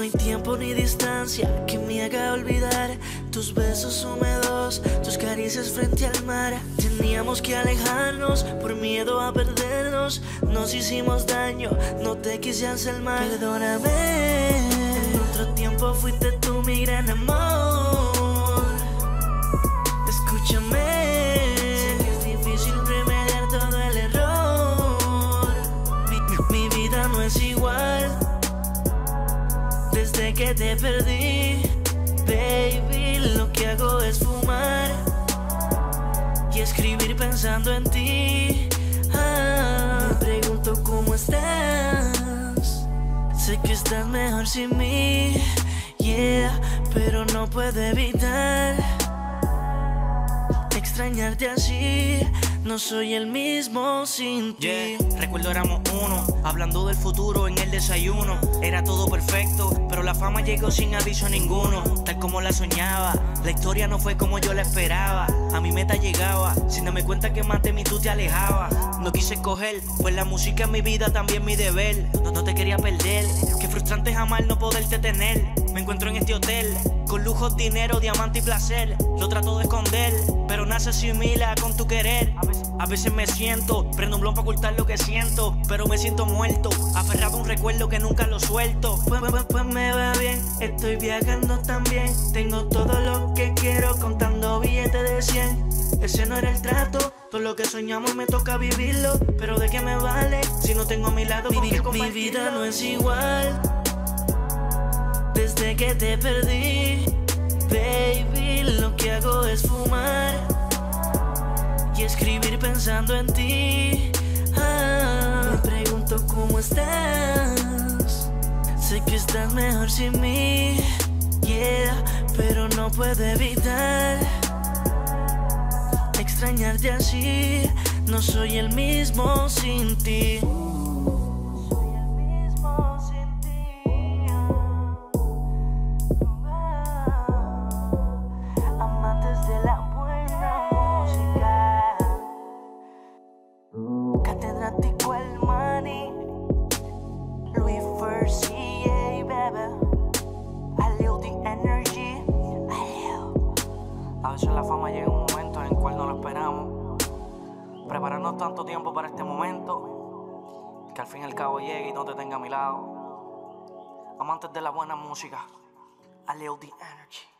hay tiempo ni distancia que me haga olvidar tus besos húmedos, tus caricias frente al mar. Teníamos que alejarnos por miedo a perdernos. Nos hicimos daño, no te quise hacer mal. Perdóname, en otro tiempo fuiste tú mi gran amor. Escúchame, es difícil desde que te perdí. Baby, lo que hago es fumar y escribir pensando en ti. Ah, me pregunto cómo estás. Sé que estás mejor sin mí, yeah, pero no puedo evitar extrañarte así. No soy el mismo sin ti. Recuerdo éramos hablando del futuro en el desayuno. Era todo perfecto, pero la fama llegó sin aviso ninguno. Tal como la soñaba, la historia no fue como yo la esperaba. A mi meta llegaba, sin darme cuenta que más de mí tú te alejabas. No quise escoger, pues la música en mi vida también mi deber. No, no te quería perder, qué frustrante es amar no poderte tener. Me encuentro en este hotel, con lujos, dinero, diamante y placer. Lo trato de esconder, pero nada se asimila con tu querer. A veces me siento, prendo un blon para ocultar lo que siento, pero me siento muerto, aferrado a un recuerdo que nunca lo suelto. Pues, pues- pues me va bien, estoy viajando también. Tengo todo lo que quiero contando billetes de 100. Ese no era el trato, todo lo que soñamos me toca vivirlo. Pero de qué me vale si no tengo a mi lado con Mi- mi Mi vida no es igual desde que te perdí. Baby, lo que hago es fumar y escribir pensando en ti. Ah, me pregunto cómo estás. Sé que estás mejor sin mí, yeah, pero no puedo evitar extrañarte así. No soy el mismo sin ti. Catedrático el money. Louis First CA, baby. Aleo the energy. A veces la fama llega en un momento en el cual no lo esperamos. Prepararnos tanto tiempo para este momento que al fin y al cabo llegue y no te tenga a mi lado. Amantes de la buena música, a Leo the Energy.